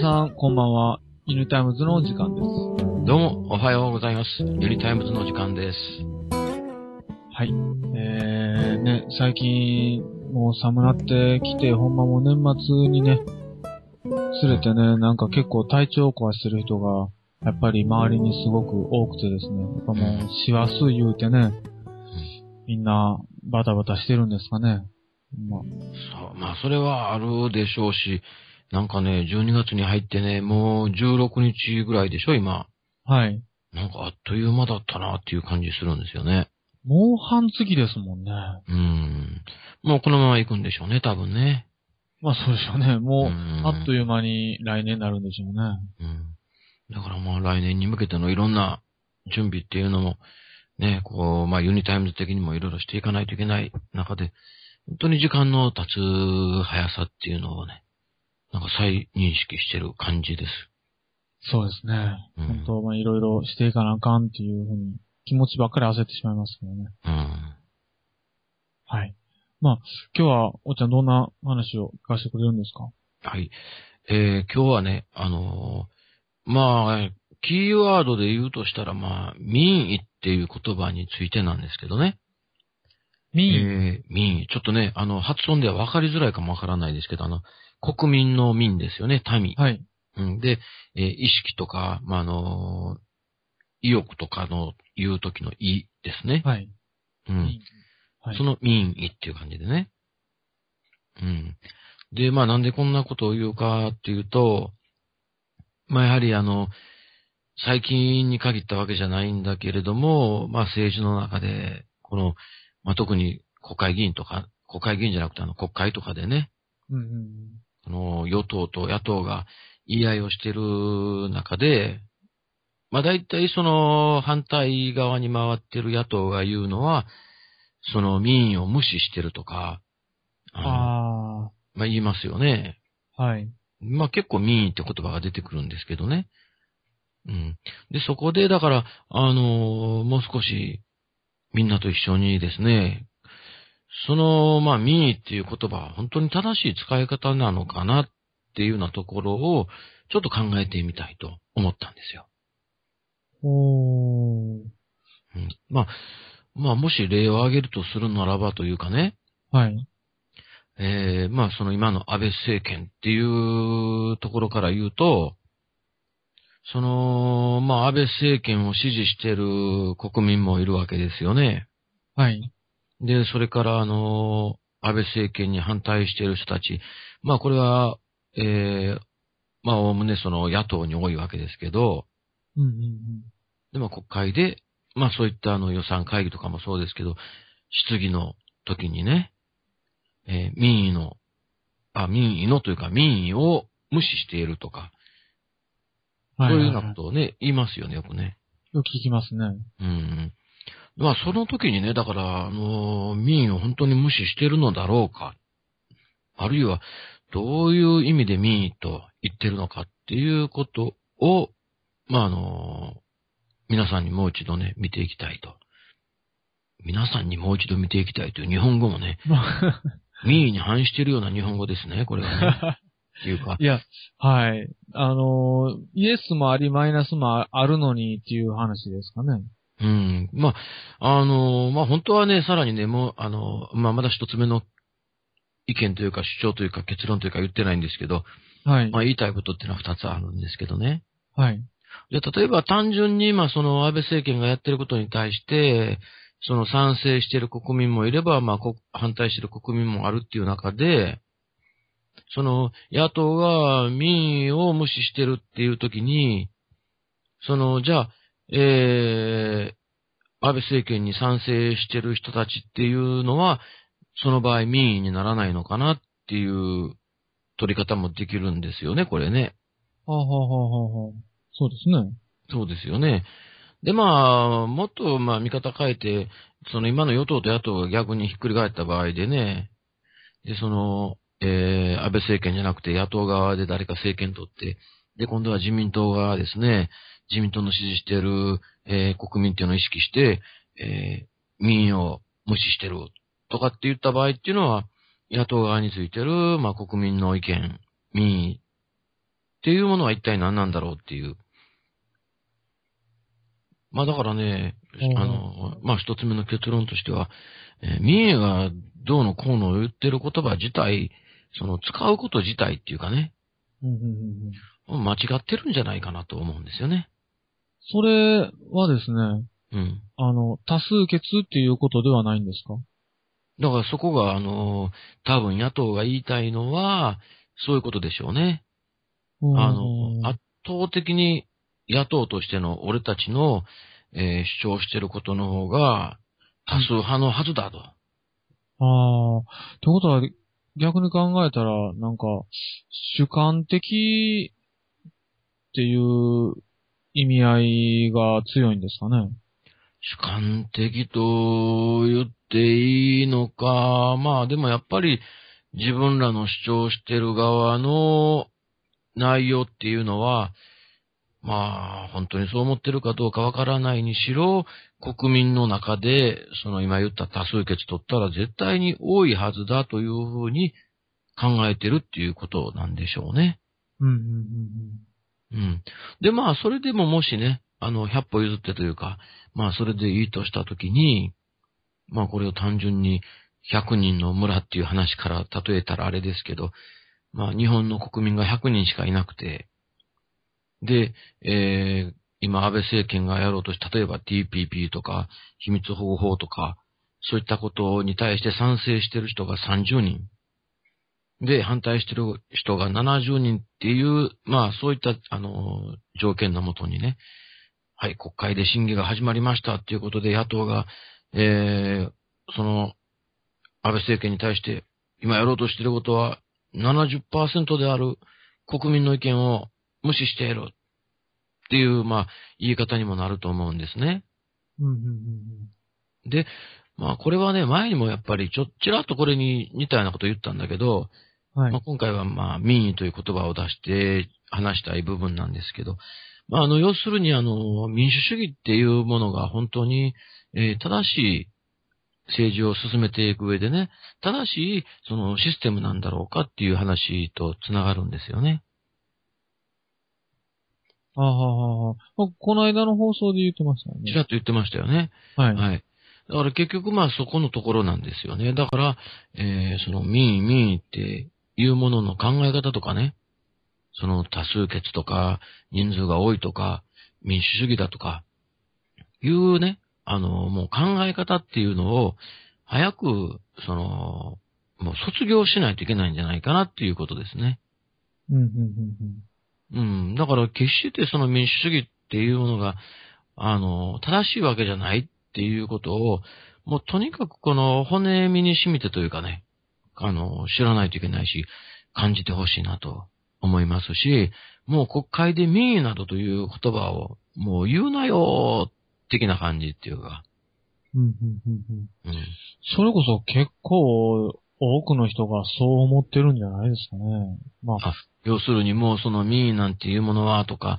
さん、こんばんは。ユニタイムズのお時間です。どうも、おはようございます。ユニタイムズの時間です。はい。えー、ね、最近、もう寒なってきて、ほんまもう年末にね、すれてね、なんか結構体調を壊してる人が、やっぱり周りにすごく多くてですね、やっぱもう、師走言うてね、みんなバタバタしてるんですかね。まあ、まあ、それはあるでしょうし、なんかね、12月に入ってね、もう16日ぐらいでしょ、今。はい。なんかあっという間だったなっていう感じするんですよね。もう半月ですもんね。うん。もうこのまま行くんでしょうね、多分ね。まあそうでしょうね。もう、うんあっという間に来年になるんでしょうね。うん。だからまあ来年に向けてのいろんな準備っていうのも、ね、こう、まあユニタイムズ的にもいろいろしていかないといけない中で、本当に時間の経つ速さっていうのをね、なんか再認識してる感じです。そうですね。うん本当、まあいろいろしていかなあかんっていうふうに、気持ちばっかり焦ってしまいますけどね。うん。はい。まあ、今日は、おっちゃんどんな話を聞かせてくれるんですか？はい。えー、今日はね、あのーまあ、キーワードで言うとしたら、まあ、民意っていう言葉についてなんですけどね。民意、えー、民意。ちょっとね、あの、発音では分かりづらいかもわからないですけど、あの、国民の民ですよね、民。はい。うん、で、えー意識とか、まあ、あのー意欲とかの言う時の意ですね。はい。うん。はい。その民意っていう感じでね。うん。で、まあなんでこんなことを言うかっていうと、まあやはりあの、最近に限ったわけじゃないんだけれども、まあ政治の中で、この、まあ特に国会議員とか、国会議員じゃなくてあの国会とかでね、うんうんうん。あの、与党と野党が言い合いをしてる中で、まあ大体その反対側に回ってる野党が言うのは、その民意を無視してるとか、あのあまあ言いますよね。あ、はい。まあ結構民意って言葉が出てくるんですけどね。うん。で、そこでだから、あのもう少しみんなと一緒にですね、その、まあ民意っていう言葉は本当に正しい使い方なのかなっていうようなところをちょっと考えてみたいと思ったんですよ。おー。うん、まあ、まあもし例を挙げるとするならばというかね、はい。えーまあその今の安倍政権っていうところから言うと、その、まあ安倍政権を支持している国民もいるわけですよね。はい。で、それからあの、安倍政権に反対している人たち、まあこれは、えーまあおおむねその野党に多いわけですけど、うんうんうん。でも国会で、まあそういったあの予算会議とかもそうですけど、質疑の時にね、えー民意の、あ、民意のというか民意を無視しているとか、はそういうようなはことをね、言いますよね、よくね。よく聞きますね。うん。まあその時にね、だから、あの、民意を本当に無視しているのだろうか、あるいは、どういう意味で民意と言ってるのかっていうことを、まああの、皆さんにもう一度ね、見ていきたいと。皆さんにもう一度見ていきたいという日本語もね、まあ民意に反しているような日本語ですね、これはね。っていうか い、や、はい。あのー、イエスもあり、マイナスもあるのにっていう話ですかね。うん。まあ、あの、まあ、本当はね、さらにね、もう、あの、まあ、まだ一つ目の意見というか主張というか結論というか言ってないんですけど、はい。まあ、言いたいことっていうのは二つあるんですけどね。はい。じゃあ、例えば単純に、まあ、その安倍政権がやってることに対して、その賛成している国民もいれば、まあ、こ反対している国民もあるっていう中で、その野党が民意を無視してるっていう時に、その、じゃあ、えー、安倍政権に賛成してる人たちっていうのは、その場合民意にならないのかなっていう取り方もできるんですよね、これね。はあ、はあはあはあはあ、そうですね。そうですよね。で、まあ、もっと、まあ、見方変えて、その今の与党と野党が逆にひっくり返った場合でね、で、その、えー、安倍政権じゃなくて野党側で誰か政権取って、で、今度は自民党がですね、自民党の支持している、えー国民っていうのを意識して、えー民意を無視してるとかって言った場合っていうのは、野党側についてる、まあ、国民の意見、民意っていうものは一体何なんだろうっていう。まあだからね、うんあの、まあ一つ目の結論としては、えー民営がどうのこうの言ってる言葉自体、その使うこと自体っていうかね、間違ってるんじゃないかなと思うんですよね。それはですね、うん。あの、多数決っていうことではないんですか？だからそこが、あの、多分野党が言いたいのは、そういうことでしょうね。あの、圧倒的に野党としての俺たちの、えー主張してることの方が多数派のはずだと。ああ、ってことは、逆に考えたら、なんか、主観的っていう意味合いが強いんですかね。主観的と言っていいのか、まあでもやっぱり自分らの主張してる側の内容っていうのは、まあ本当にそう思ってるかどうかわからないにしろ、国民の中で、その今言った多数決取ったら絶対に多いはずだというふうに考えてるっていうことなんでしょうね。うんうんうんうん。で、まあ、それでももしね、あの、100歩譲ってというか、まあ、それでいいとしたときに、まあ、これを単純に100人の村っていう話から例えたらあれですけど、まあ、日本の国民が100人しかいなくて、で、えー、今、安倍政権がやろうとして、例えば TPP とか、秘密保護法とか、そういったことに対して賛成してる人が30人。で、反対してる人が70人っていう、まあそういった、あの、条件のもとにね、はい、国会で審議が始まりましたっていうことで野党が、えー、その、安倍政権に対して、今やろうとしていることは70%である国民の意見を無視しているっていう、まあ、言い方にもなると思うんですね。うんうんうんで、まあこれはね、前にもやっぱりちょ、ちらっとこれに似たようなこと言ったんだけど、うん。はいまあ、。今回はまあ民意という言葉を出して話したい部分なんですけど、まああの、要するにあの、民主主義っていうものが本当に、えー正しい政治を進めていく上でね、正しいそのシステムなんだろうかっていう話とつながるんですよね。ああ、はあ、はあ。この間の放送で言ってましたよね。ちらっと言ってましたよね。はい。はい。だから結局まあそこのところなんですよね。だから、えーその民意民意っていうものの考え方とかね、その多数決とか人数が多いとか民主主義だとか、いうね、あの、もう考え方っていうのを早く、その、もう卒業しないといけないんじゃないかなっていうことですね。うん、うん、うん、うん。だから決してその民主主義っていうものが、あの、正しいわけじゃないっていうことを、もうとにかくこの骨身に染みてというかね、あの、知らないといけないし、感じてほしいなと思いますし、もう国会で民意などという言葉をもう言うなよ的な感じっていうか、うん。うん、うん、うん。うん。それこそ結構多くの人がそう思ってるんじゃないですかね。まあ、あ要するにもうその民意なんていうものはとか、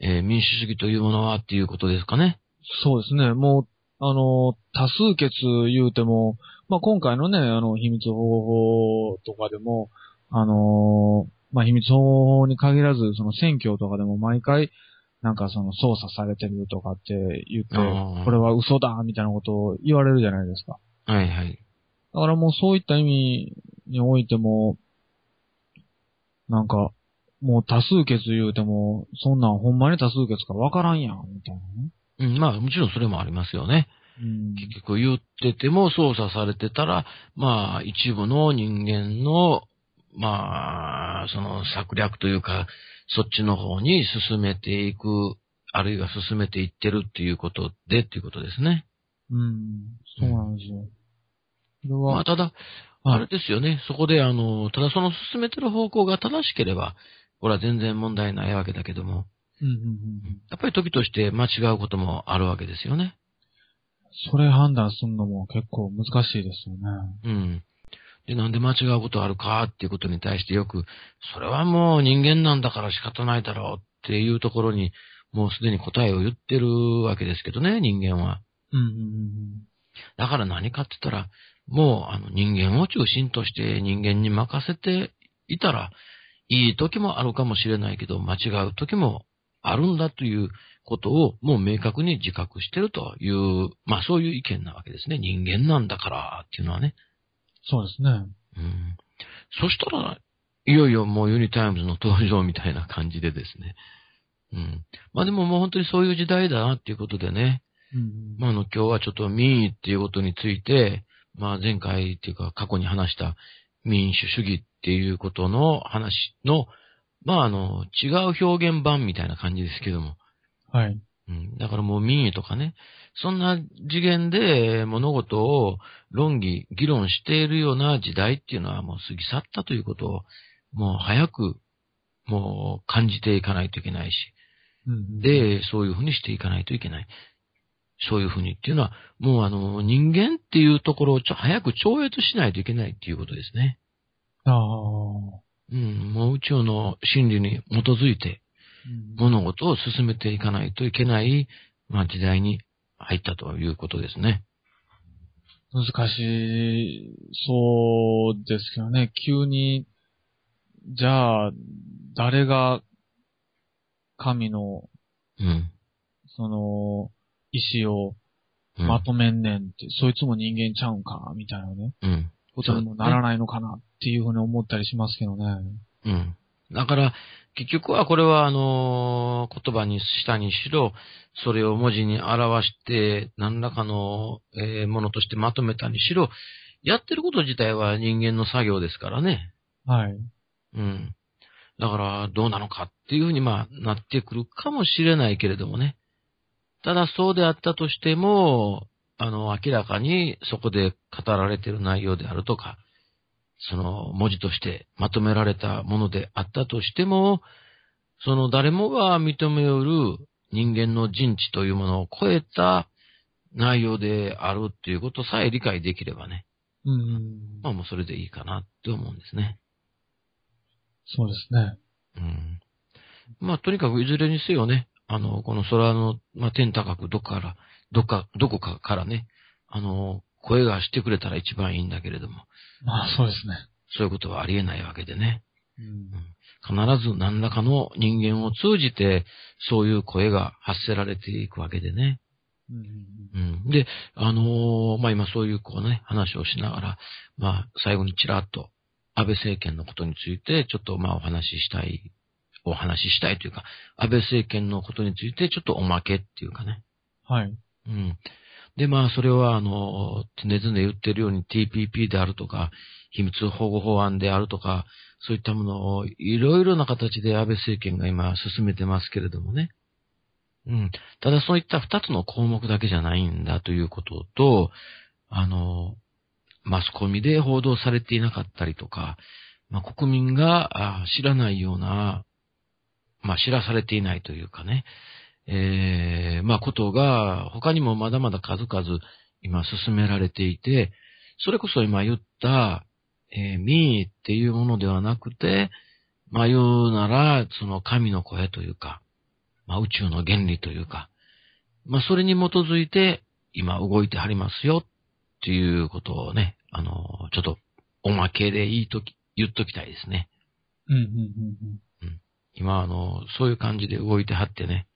えー民主主義というものはっていうことですかね。そうですね。もう、あの、多数決言うても、まあ、今回のね、あの、秘密保護法とかでも、あの、まあ、秘密法に限らず、その選挙とかでも毎回、なんかその操作されてるとかって言ってこれは嘘だみたいなことを言われるじゃないですか。はいはい。だからもうそういった意味においても、なんか、もう多数決言うても、そんなんほんまに多数決かわからんやん、みたいなね。うん、まあもちろんそれもありますよね。うん。結局言ってても操作されてたら、まあ一部の人間の、まあ、その策略というか、そっちの方に進めていく、あるいは進めていってるっていうことでっていうことですね。うん。そうなんですよ。それは、まあただ、はいあれですよね。そこであの、ただその進めてる方向が正しければ、これは全然問題ないわけだけども、うんうんうんうん。やっぱり時として間違うこともあるわけですよね。それ判断するのも結構難しいですよね。うん。で、なんで間違うことあるかっていうことに対してよく、それはもう人間なんだから仕方ないだろうっていうところに、もうすでに答えを言ってるわけですけどね、人間は。うんうんうんだから何かって言ったら、もうあの人間を中心として人間に任せていたらいい時もあるかもしれないけど、間違う時もあるんだということをもう明確に自覚してるという、まあそういう意見なわけですね。人間なんだからっていうのはね。そうですね。うん。そしたら、いよいよもうユニタイムズの登場みたいな感じでですね。うん。まあでももう本当にそういう時代だなっていうことでね。うん。まああの今日はちょっと民意っていうことについて、まあ前回っていうか過去に話した民主主義っていうことの話の、まああの違う表現版みたいな感じですけども。はい。うん。だからもう民意とかね、そんな次元で物事を論議、議論しているような時代っていうのはもう過ぎ去ったということを、もう早く、もう感じていかないといけないし、うん。で、そういうふうにしていかないといけない。そういうふうにっていうのは、もうあの、人間っていうところをちょ早く超越しないといけないっていうことですね。ああ。うん、もう宇宙の真理に基づいてうん物事を進めていかないといけない、まあ時代に入ったということですね。難しい、そうですけどね、急に、じゃあ、誰が神の、うん。その、意志をうんまとめんねんって、そいつも人間ちゃうんか、みたいなね、うん。ことにもならないのかなっていうふうに思ったりしますけどね。うん。だから、結局はこれはあのー言葉にしたにしろ、それを文字に表して、何らかの、えーものとしてまとめたにしろ、やってること自体は人間の作業ですからね。はい。うん。だから、どうなのかっていうふうに、まあ、なってくるかもしれないけれどもね。ただ、そうであったとしても、あの、明らかにそこで語られている内容であるとか、その文字としてまとめられたものであったとしても、その誰もが認めうる人間の人知というものを超えた内容であるっていうことさえ理解できればね。うん。まあもうそれでいいかなって思うんですね。そうですね。うん。まあ、とにかくいずれにせよね、あの、この空の、まあ、天高くどっかから、どっか、どこかからね、あの、声がしてくれたら一番いいんだけれども、まあ、そうですね。そういうことはありえないわけでね。うん。必ず何らかの人間を通じて、そういう声が発せられていくわけでね。うん。うん。で、あのーまあ、今そういうこうね、話をしながら、まあ、最後にちらっと、安倍政権のことについて、ちょっとまあお話ししたい、お話ししたいというか、安倍政権のことについてちょっとおまけっていうかね。はい。うん。で、まあ、それは、あの、常々言ってるように TPP であるとか、秘密保護法案であるとか、そういったものをいろいろな形で安倍政権が今進めてますけれどもね。うん。ただそういった二つの項目だけじゃないんだということと、あの、マスコミで報道されていなかったりとか、まあ、国民が知らないような、まあ、知らされていないというかね、ええまあ、ことが、他にもまだまだ数々今進められていて、それこそ今言った、えー、民意っていうものではなくて、まあ、言うなら、その神の声というか、まあ、宇宙の原理というか、まあ、それに基づいて今動いてはりますよっていうことをね、あの、ちょっとおまけで言いとき、言っときたいですね。うん、うん、うん今、あの、そういう感じで動いてはってね、うん。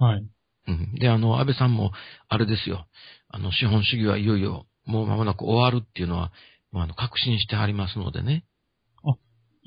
はい。うん。で、あの、安倍さんも、あれですよ。あの、資本主義はいよいよ、もう間もなく終わるっていうのは、まあ、あの、確信してありますのでね。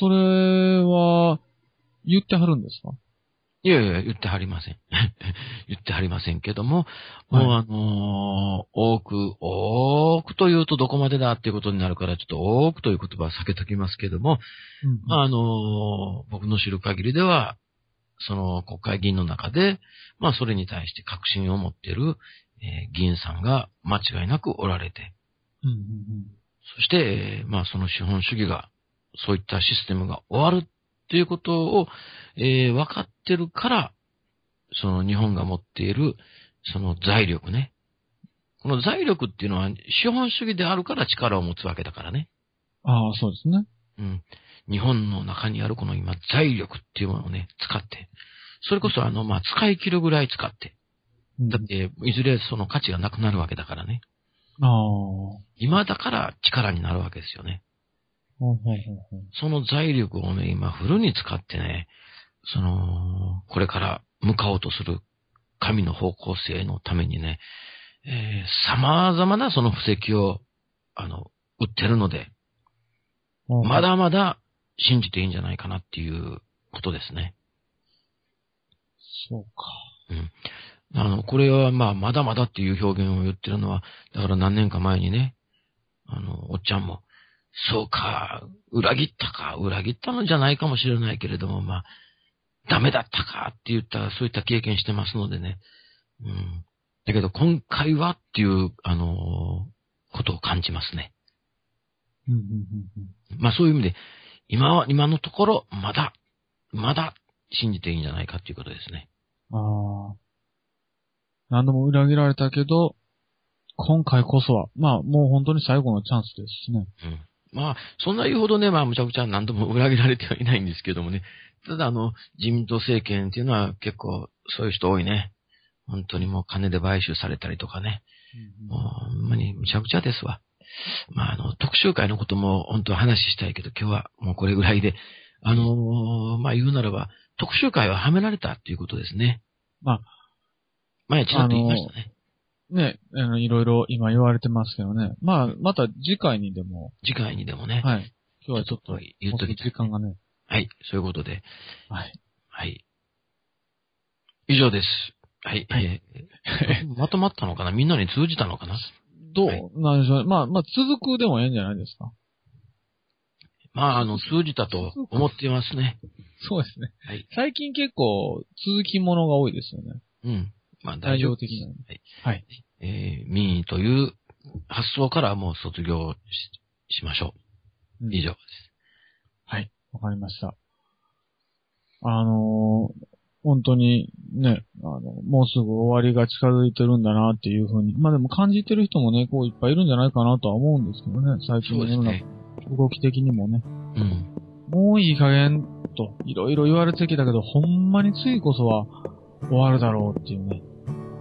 それは、言ってはるんですか？いやいや、言ってはりません。言ってはりませんけども、もうあのー多く、多くというとどこまでだっていうことになるから、ちょっと多くという言葉は避けときますけども、うんまあ、あのー僕の知る限りでは、その国会議員の中で、まあ、それに対して確信を持っている、えー議員さんが間違いなくおられて、うん、うん、そして、えーまあ、その資本主義が、そういったシステムが終わるっていうことを、えー分かってるから、その日本が持っている、その財力ね。この財力っていうのは資本主義であるから力を持つわけだからね。ああ、そうですね。うん。日本の中にあるこの今、財力っていうものをね、使って、それこそあの、まあ、使い切るぐらい使って、うんだって、いずれその価値がなくなるわけだからね。ああ。今だから力になるわけですよね。その財力をね、今フルに使ってね、その、これから向かおうとする神の方向性のためにね、えー様々なその布石を、あの、売ってるので、まだまだ信じていいんじゃないかなっていうことですね。そうか。あの、これはまあ、まだまだっていう表現を言ってるのは、だから何年か前にね、あの、おっちゃんも、そうか、裏切ったか、裏切ったのじゃないかもしれないけれども、まあ、ダメだったかって言った、そういった経験してますのでね。うん。だけど、今回はっていう、あのことを感じますね。うんうんうんうんまあそういう意味で、今は、今のところ、まだ、まだ信じていいんじゃないかっていうことですね。ああ。何度も裏切られたけど、今回こそは、まあもう本当に最後のチャンスですしね。うん。まあ、そんな言うほどね、まあ、むちゃくちゃ何度も裏切られてはいないんですけどもね。ただ、あの、自民党政権っていうのは結構、そういう人多いね。本当にもう金で買収されたりとかね。もう、ほんまにむちゃくちゃですわ。まあ、あの、特集会のことも本当は話したいけど、今日はもうこれぐらいで。あのーまあ、言うならば、特集会ははめられたっていうことですね。まあ、前ちらっと言いましたね。ね、あの、いろいろ今言われてますけどね。まあ、また次回にでも、次回にでもね。はい。今日はちょっと、言っときたい時間がね。はい。そういうことで。はい。はい。以上です。はい。はいえーまとまったのかな？みんなに通じたのかな？どう、はいなんでしょうね。まあ、まあ、続くでもええんじゃないですか。まあ、あの、通じたと思っていますね。そうですね。はい。最近結構、続きものが多いですよね。うん。まあ、大大丈夫。量的なの。はい。はい。えー民意という発想からもう卒業ししましょう。うん以上です。はい。わかりました。あのー本当にね、あの、もうすぐ終わりが近づいてるんだなっていうふうに。まあでも感じてる人もね、こういっぱいいるんじゃないかなとは思うんですけどね。最近の世の中、ね。動き的にもね。うん。もういい加減と、いろいろ言われてきたけど、ほんまに次こそは終わるだろうっていうね、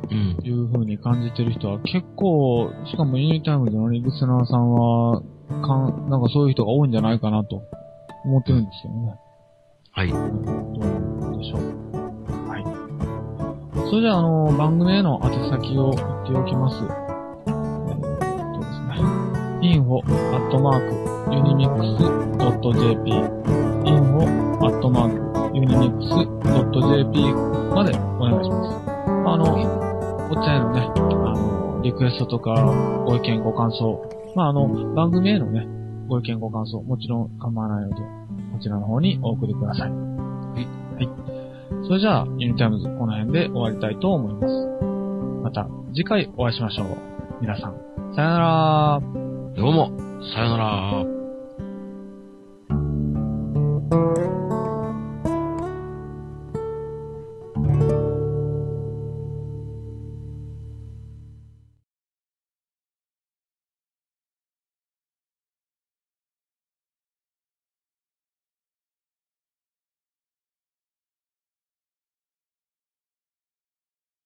うん。いう風に感じてる人は結構、しかもユニタイムズのリスナーさんは、かん、なんかそういう人が多いんじゃないかなと思ってるんですけどね。はい。どうでしょう。はい。それじゃあ、あの、番組への宛先を言っておきます。えー、っとですね。info アットマーク unimix.jp info アットマーク unimix.jp までお願いします。あの、おっちゃんへのね、あの、リクエストとか、ご意見、ご感想、まあ、あの、番組へのね、ご意見、ご感想、もちろん構わないので、こちらの方にお送りください。はい。はい。それじゃあ、ユニタイムズこの辺で終わりたいと思います。また次回お会いしましょう。皆さん、さよなら。どうも、さよなら。